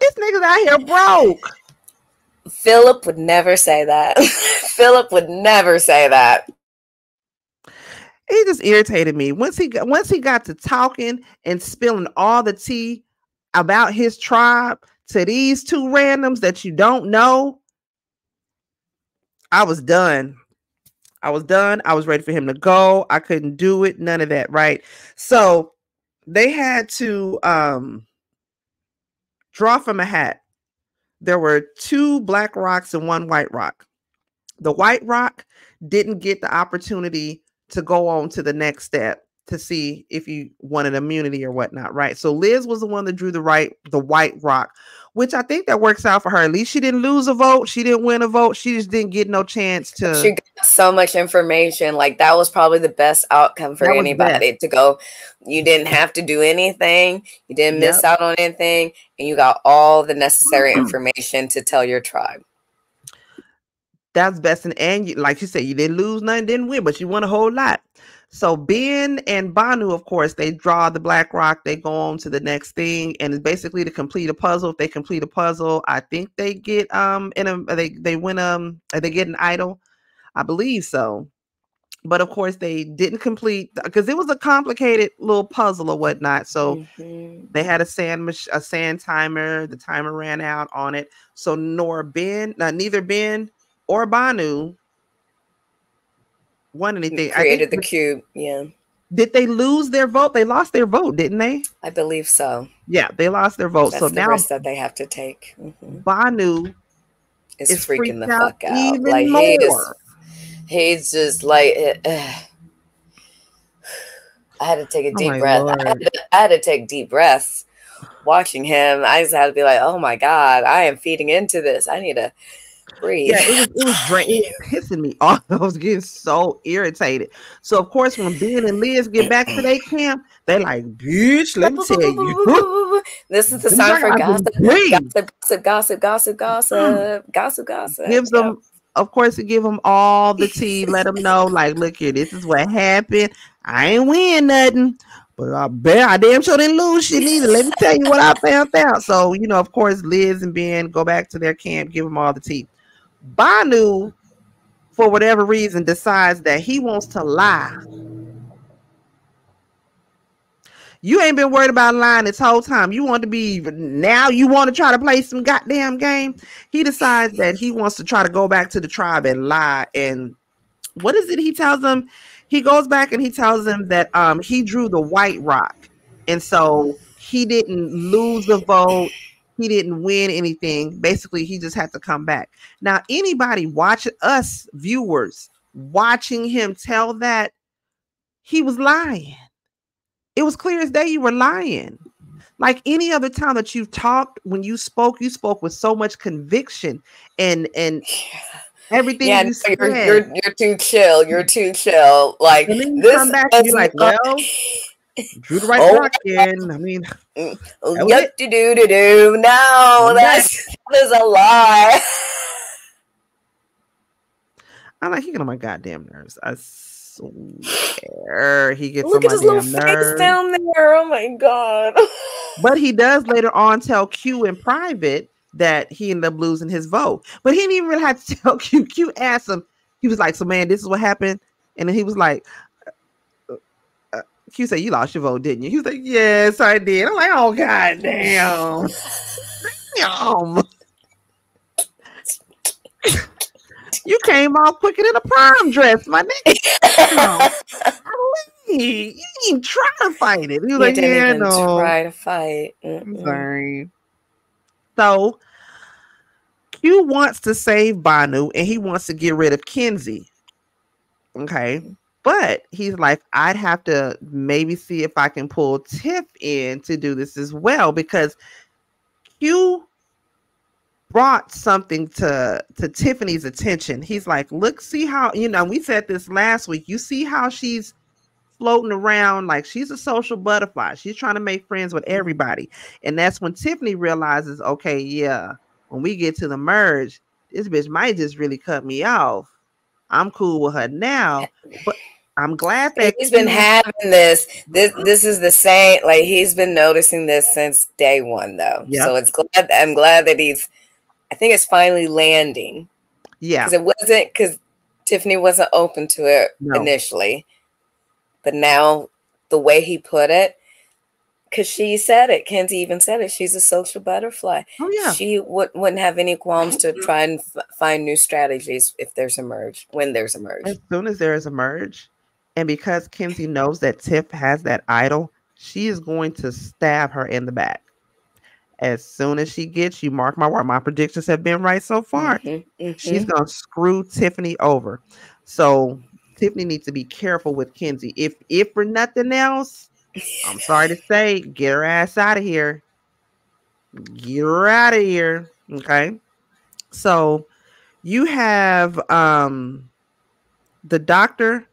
This nigga's out here broke. Phillip would never say that. <laughs> Phillip would never say that. He just irritated me. Once he got once he got to talking and spilling all the tea about his tribe to these two randoms that you don't know, I was done. I was done. I was ready for him to go. I couldn't do it. None of that, right? So they had to um Draw from a hat. There were two black rocks and one white rock. The white rock didn't get the opportunity to go on to the next step to see if you wanted immunity or whatnot, right? So Liz was the one that drew the right, the white rock, which I think that works out for her. At least she didn't lose a vote, she didn't win a vote, she just didn't get no chance to. She got so much information. Like that was probably the best outcome for anybody best. to go. You didn't have to do anything, you didn't miss yep. out on anything, and you got all the necessary <clears throat> information to tell your tribe. That's best, and, and you, like you said, you didn't lose nothing, didn't win, but you won a whole lot. So Ben and Bhanu, of course, they draw the black rock. They go on to the next thing, and it's basically to complete a puzzle. If they complete a puzzle, I think they get um in a they they win um they get an idol, I believe so. But of course, they didn't complete because it was a complicated little puzzle or whatnot. So mm-hmm. they had a sand mach- a sand timer. The timer ran out on it. So nor Ben, not neither Ben or Bhanu won anything. created the cube. Yeah. Did they lose their vote? They lost their vote, didn't they? I believe so. Yeah, they lost their vote. That's so the now that they have to take. Mm-hmm. Bhanu is, is freaking the fuck out. Even like more. he just, he's just like. Uh, I had to take a oh deep oh breath. I had, to, I had, to, take deep breaths watching him. I just had to be like, "Oh my god, I am feeding into this. I need to breathe. Yeah, it was it was <laughs> draining, pissing me <laughs> off. I was getting so irritated. So of course, when Ben and Liz get back to their camp, they like, bitch, let me tell you. this is the time for gossip. Gossip, gossip, gossip, mm. gossip, gossip, gossip. Gives them of course, to give them all the tea, <laughs> let them know, like, look here, this is what happened. I ain't win nothing, but I bet I damn sure didn't lose shit either. Let me tell you what I found out. So, you know, of course, Liz and Ben go back to their camp, give them all the tea. Bhanu, for whatever reason, decides that he wants to lie. You ain't been worried about lying this whole time. You want to be now. You want to try to play some goddamn game. He decides that he wants to try to go back to the tribe and lie. And what is it? He tells them he goes back and he tells them that um he drew the white rock, and so he didn't lose the vote. He didn't win anything. Basically, he just had to come back. Now, anybody watching us viewers watching him tell that he was lying. It was clear as day you were lying. Like any other time that you've talked, when you spoke, you spoke with so much conviction and and everything yeah, you said. You're, you're, you're too chill. You're too chill. Like you this come back and you're like, well, drew the right Oh. rock in. I mean, Yep, do do do do. No, that's that is a lie. <laughs> I'm like, he get on my goddamn nerves. I swear he gets Look on at my his little damn face nerves. down there. Oh my god. <laughs> But he does later on tell Q in private that he ended up losing his vote. But he didn't even really have to <laughs> tell Q. Q asked him, he was like, So, man, this is what happened. And then he was like, Q said, You lost your vote, didn't you? He was like, Yes, I did. I'm like, Oh, god damn. <laughs> damn. you came off quicker than a prom dress, my nigga. <laughs> You didn't even try to fight it. He was You like, didn't Yeah, even no. try to fight. I'm Mm-mm. sorry. So Q wants to save Bhanu and he wants to get rid of Kenzie. Okay. Mm. But he's like, I'd have to maybe see if I can pull Tiff in to do this as well because Q brought something to to Tiffany's attention. He's like, look, see how you know we said this last week. You see how she's floating around like she's a social butterfly. She's trying to make friends with everybody. And that's when Tiffany realizes, okay, yeah, when we get to the merge, this bitch might just really cut me off. I'm cool with her now, <laughs> but I'm glad that He's been having this. This this is the same. Like he's been noticing this since day one, though. Yeah. So it's glad. I'm glad that he's. I think it's finally landing yeah, because it wasn't because Tiffany wasn't open to it No. initially, but now the way he put it, because she said it, Kenzie even said it. She's a social butterfly. oh yeah, She would, wouldn't have any qualms to try and find new strategies if there's a merge. When there's a merge, as soon as there is a merge, and because Kenzie knows that Tiff has that idol, she is going to stab her in the back. As soon as she gets you, mark my word, my predictions have been right so far. Mhm, mhm. She's gonna screw Tiffany over. So Tiffany needs to be careful with Kenzie. If if for nothing else, I'm sorry to say, get her ass out of here. Get her out of here. Okay. So you have um the doctor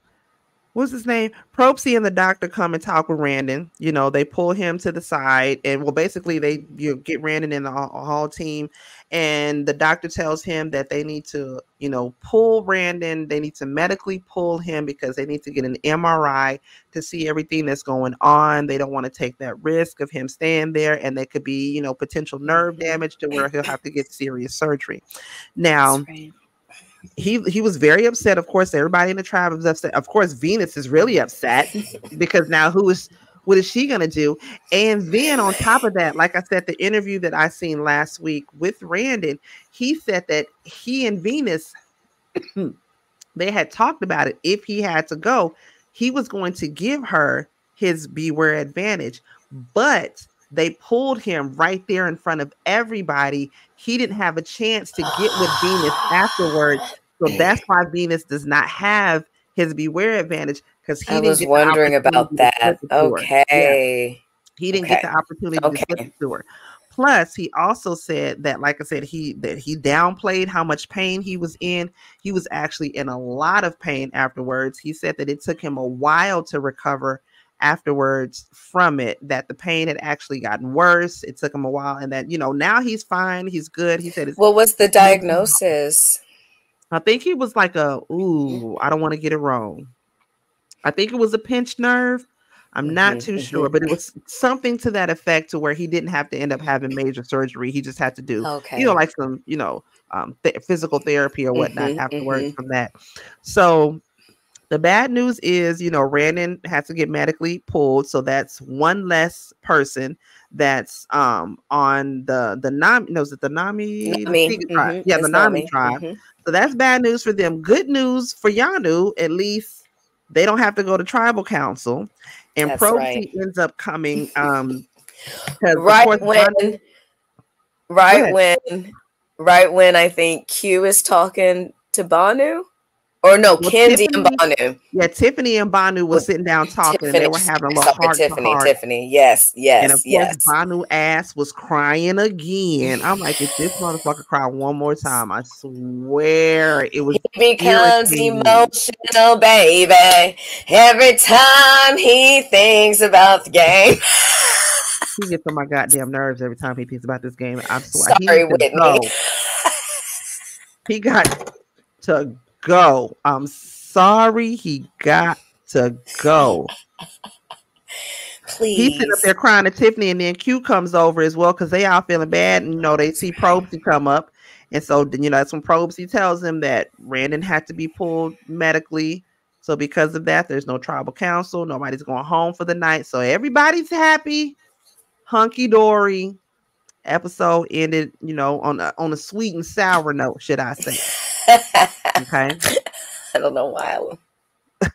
what's his name? Probsy and the doctor come and talk with Randen. You know, they pull him to the side, and well, basically they you know, get Randen in the hall team, and the doctor tells him that they need to, you know, pull Randen. They need to medically pull him because they need to get an MRI to see everything that's going on. They don't want to take that risk of him staying there, and there could be, you know, potential nerve mm-hmm. damage to where he'll have to get <coughs> serious surgery. Now, he he was very upset. Of course, everybody in the tribe was upset. Of course, Venus is really upset <laughs> because now who is what is she gonna do? And then on top of that, like I said, the interview that I seen last week with Randen, he said that he and Venus <clears throat> they had talked about it. If he had to go, he was going to give her his beware advantage, but they pulled him right there in front of everybody. He didn't have a chance to get with Venus <sighs> afterwards. So that's why Venus does not have his beware advantage because he I was get the wondering about that. flip it to her. Yeah, Okay. he didn't get the opportunity to Okay. to her. Plus, he also said that, like I said, he that he downplayed how much pain he was in. He was actually in a lot of pain afterwards. He said that it took him a while to recover afterwards from it, that the pain had actually gotten worse. It took him a while, and that you know now he's fine, he's good. He said it's What was the diagnosis? I think he was like a ooh, I don't want to get it wrong. I think it was a pinched nerve. I'm not Mhm, too mhm. sure, but it was something to that effect to where he didn't have to end up having major surgery. He just had to do, Okay. you know, like some, you know, um, th- physical therapy or whatnot Mhm, afterwards mhm. from that. So the bad news is, you know, Randen has to get medically pulled, so that's one less person that's um on the the Nami. No, is it the Nami? the Nami, Siga tribe? mhm, Yeah, the it's Nami Nami, tribe. mhm. So that's bad news for them. Good news for Yanu, at least they don't have to go to tribal council, and That's right. ends up coming. <laughs> Um, right when right when right when I think Q is talking to Bhanu. Or no, Well, Kenzie and Tiffany- Bhanu. yeah, Tiffany and Bhanu were sitting down talking, and they were having a little sorry, heart Tiffany, heart. Tiffany. Yes, yes, And of course, yes. Bhanu ass was crying again. I'm like, if this <sighs> motherfucker cry one more time, I swear it was. He becomes irritating. emotional, baby. Every time he thinks about the game. <sighs> He gets on my goddamn nerves every time he thinks about this game. I'm Sorry, to Whitney. <laughs> He got to go. I'm sorry. He got to go. Please. He's sitting up there crying to Tiffany, and then Q comes over as well because they all feeling bad. And you know, they see Probsy come up. And so, then, you know, that's when Probsy tells him that Randen had to be pulled medically. So, because of that, there's no tribal council. Nobody's going home for the night. So, everybody's happy, hunky dory. Episode ended, you know, on a, on a sweet and sour note, should I say? Okay. <laughs> I don't know why.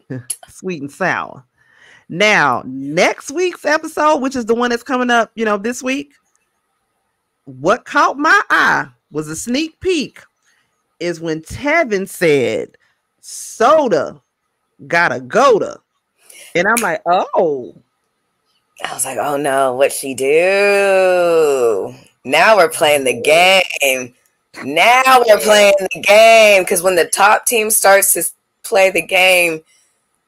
<laughs> Sweet and sour. Now, next week's episode, which is the one that's coming up, you know, this week, what caught my eye was a sneak peek is when Tevin said, Soda gotta go to. And I'm like, oh, I was like, oh no, what she do? Now we're playing the game. Now we're playing the game because when the top team starts to play the game,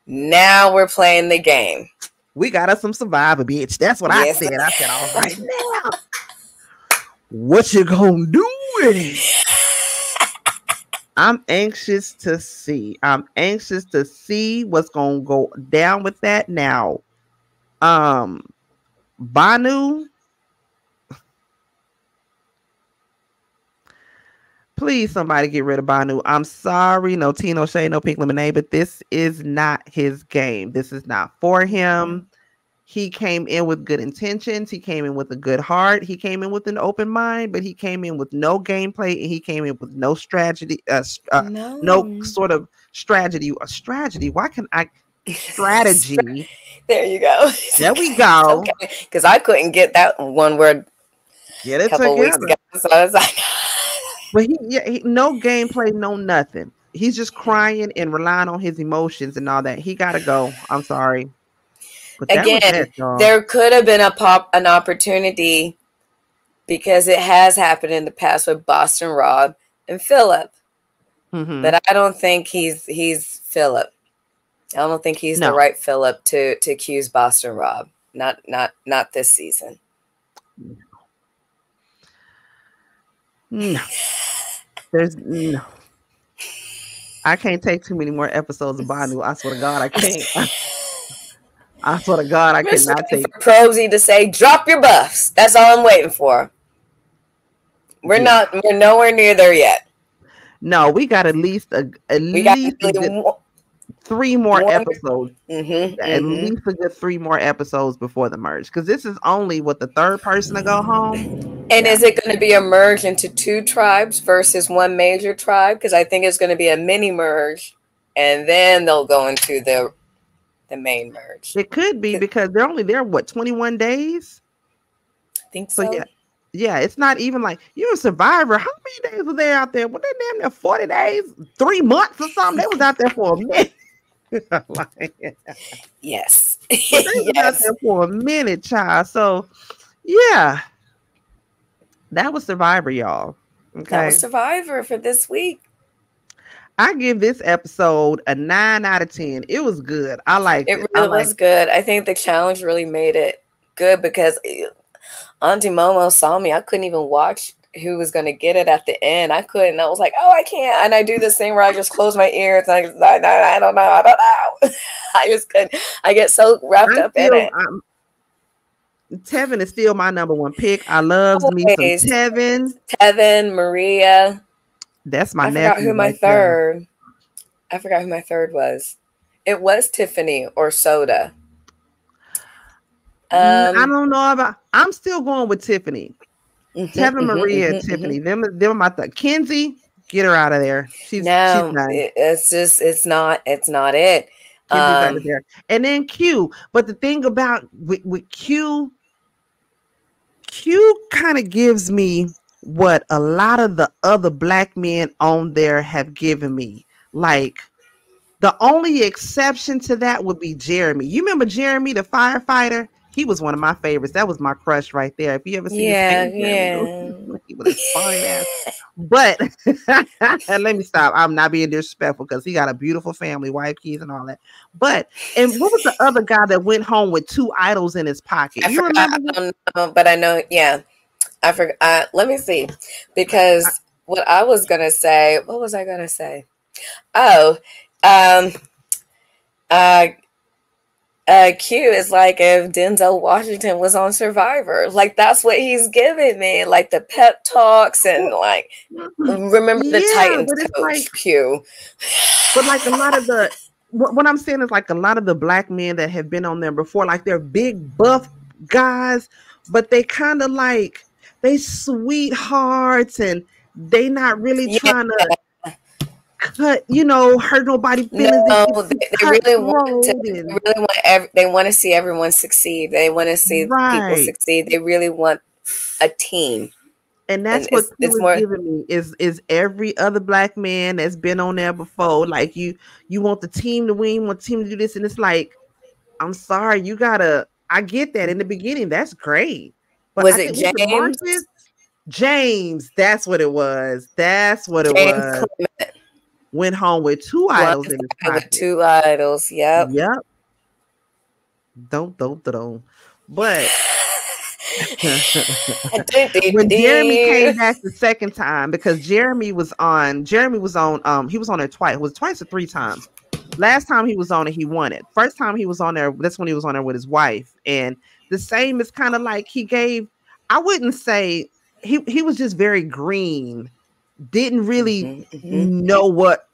now we're playing the game. we got us some survivor, bitch. That's what Yes. I said. I said, all right <laughs> now. What you gonna do with it? <laughs> I'm anxious to see. I'm anxious to see what's gonna go down with that now. Um Bhanu. Please, somebody get rid of Bhanu. I'm sorry, no Tino no shade, no pink lemonade, but this is not his game. This is not for him. He came in with good intentions. He came in with a good heart. He came in with an open mind, but he came in with no gameplay and he came in with no strategy. Uh, uh, no, no sort of strategy. A strategy. Why can I? <laughs> Strategy. There you go. <laughs> There we go. Okay, because I couldn't get that one word Get a it couple weeks ago. So I was like, <laughs> But he, yeah, he, no gameplay, no nothing. He's just crying and relying on his emotions and all that. He gotta go. I'm sorry. But Again, it, there could have been a pop an opportunity because it has happened in the past with Boston Rob and Phillip. Mhm. But I don't think he's he's Phillip. I don't think he's No. the right Phillip to to accuse Boston Rob. Not not not this season. No. There's no. I can't take too many more episodes of Bhanu. I swear to God, I can't. I, swear to God, I I'm cannot take. for Probsy to say, "Drop your buffs." That's all I'm waiting for. We're Yeah. not. We're nowhere near there yet. No, we got at least a at We least a good three more one- episodes. mhm, At mhm. least a good three more episodes before the merge, because this is only what the third person to go home. And Yeah. is it going to be a merge into two tribes versus one major tribe? Because I think it's going to be a mini merge, and then they'll go into the the main merge. It could be because they're only there what twenty one days. I think So so. yeah, yeah, it's not even like you're a survivor. How many days were they out there? Were they damn near 40 days, three months or something? They was out there for a minute. <laughs> Yes. but they was <laughs> out yes. there for a minute, child. So yeah. That was Survivor, y'all. That was Survivor for this week. I give this episode a nine out of ten. It was good. I like It it. really was good. I think the challenge really made it good because eh, Auntie Momo saw me. I couldn't even watch who was going to get it at the end. I couldn't. I was like, oh, I can't. And I do this thing where I just close my ears. And I, I, I, don't know. I don't know. <laughs> I just couldn't. I get so wrapped I up in it. I'm- Tevin is still my number one pick. I love me some Tevin. Tevin, Maria. That's my I forgot who my right there. third. I forgot who my third was. It was Tiffany or Soda. Mm, I Um, don't know about. I'm still going with Tiffany. mhm, Tevin, mhm, Maria, mhm, and mhm. Tiffany. Them, them are my th- Kenzie. Get her out of there. She's no, she's nice. it- it's just it's not it's not it. Um, there. And then Q. But the thing about with, with Q, Q kind of gives me what a lot of the other black men on there have given me. Like the only exception to that would be Jeremy. You remember Jeremy, the firefighter? He was one of my favorites. That was my crush right there. If you ever see yeah, yeah. Was a fine ass. But <laughs> let me stop. I'm not being disrespectful because he got a beautiful family, wife, kids, and all that. But and what was the other guy that went home with two idols in his pocket? I you forgot, remember? Know, but I know, yeah. I forgot. Let me see, because what I was gonna say. What was I gonna say? Oh, um, uh, uh, Q is like if Denzel Washington was on Survivor. Like that's what he's giving me, like the pep talks and like remember the yeah, Titans coach like, Q. But like a lot of the what, what I'm saying is like a lot of the black men that have been on there before, like they're big buff guys, but they kind of like they sweethearts and they not really yeah. trying to cut, you know, hurt nobody feelings. No, they, they really want to. They really want. Every, they want to see everyone succeed. They want to see right. people succeed. They really want a team. And that's and what it's, it's more giving me is is every other black man that's been on there before. Like you, you want the team to win, want the team to do this, and it's like, I'm sorry, you gotta. I get that in the beginning. That's great. But was I it James? James, that's what it was. That's what it was. Clement went home with two idols in his pocket. Two idols. Yep. Yep. Don't don't don't. But <laughs> <laughs> when Jeremy came back the second time, because Jeremy was on, Jeremy was on, um, he was on there twice. It was twice or three times. Last time he was on it, he won it. First time he was on there, that's when he was on there with his wife. And the same is kind of like he gave, I wouldn't say he he was just very green didn't really mm-hmm, mm-hmm. know what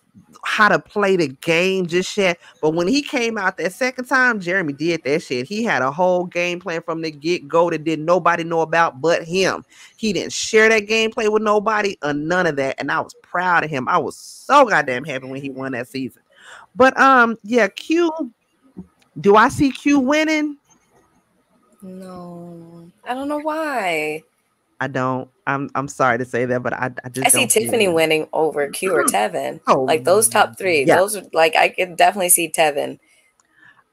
how to play the game just yet. But when he came out that second time, Jeremy did that shit. He had a whole game plan from the get go that didn't nobody know about but him. He didn't share that gameplay with nobody or none of that. And I was proud of him. I was so goddamn happy when he won that season. But um, yeah, Q. Do I see Q winning? No, I don't know why. I don't. I'm I'm sorry to say that, but I, I just I see Tiffany winning over <clears throat> Q or Tevin. Oh, like those top three. Yeah. Those are like I can definitely see Tevin.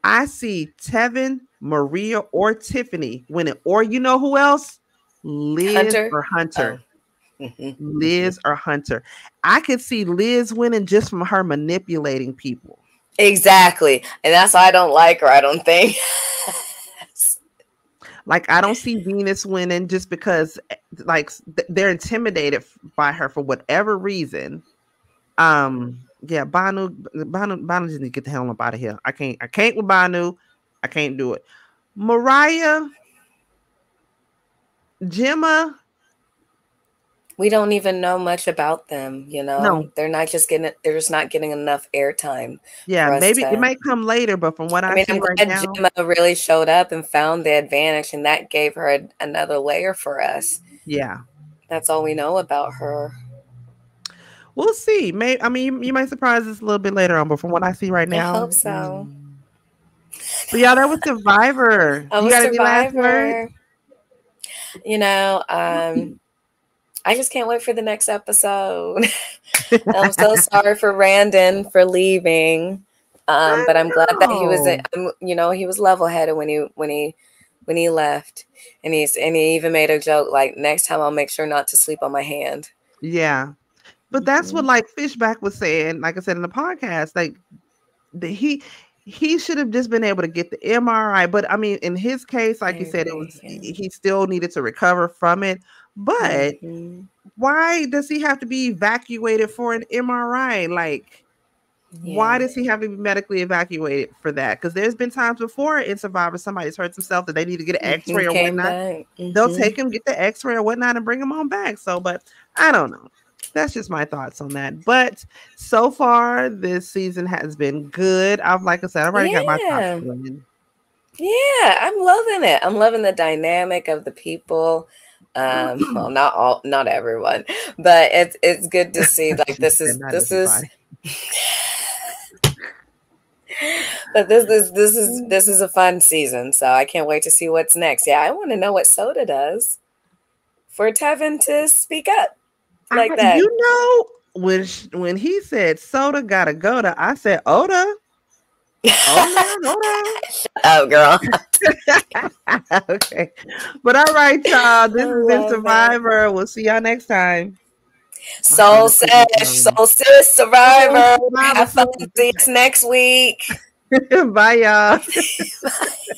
I see Tevin, Maria, or Tiffany winning, or you know who else? Liz Hunter? or Hunter. Oh. Mm-hmm. Liz or Hunter. I could see Liz winning just from her manipulating people. Exactly. And that's why I don't like her, I don't think. <laughs> Like I don't see Venus winning just because eh, like they're intimidated by her for whatever reason. Um yeah, Bhanu Bhanu Bhanu just need to get the hell up out of here. I can't I can't with Bhanu. I can't do it. Moriah Gemma we don't even know much about them you know? No. they're not just getting they're just not getting enough airtime yeah maybe to, it might come later but from what i, I mean i'm right now, Gemma really showed up and found the advantage and that gave her a, another layer for us. Yeah. That's all we know about her. We'll see. May I mean you, you, might surprise us a little bit later on but from what i see right now i hope so. but yeah that was survivor. I was you survivor. you know um I just can't wait for the next episode. <laughs> I'm so <laughs> sorry for Randen for leaving. Um, but I'm glad that he was, um, you know, he was level headed when he when he when he left, and he's and he even made a joke like, "Next time I'll make sure not to sleep on my hand." Yeah, but that's mm-hmm. what like Fishbach was saying. Like I said in the podcast, like the, he he should have just been able to get the MRI. But I mean, in his case, like you said, it was he still needed to recover from it. But mm-hmm. why does he have to be evacuated for an MRI? Like, yeah. why does he have to be medically evacuated for that? Because there's been times before in Survivor somebody's hurt themselves that they need to get an X-ray or whatnot. Mm-hmm. They'll take him, get the X-ray or whatnot, and bring him on back. So, but I don't know. That's just my thoughts on that. But so far, this season has been good. I've, like I said, I've already yeah. got my top Yeah, I'm loving it. I'm loving the dynamic of the people um <clears throat> well not all not everyone but it's it's good to <laughs> see like this is this is <laughs> but this is this is this is a fun season, so I can't wait to see what's next. Yeah, I want to know what Soda does for Tevin to speak up like I- that. You know, when when he said soda gotta go to, I said Oda. Oh, Oda, <laughs> oh, girl. <laughs> Okay. But all right, y'all. This I has been love it. Survivor. We'll see y'all next time. Soul gotta put it Sesh. Soul Sis, Survivor. Survivor. Have fun. See us next week. <laughs> Bye, y'all. Bye.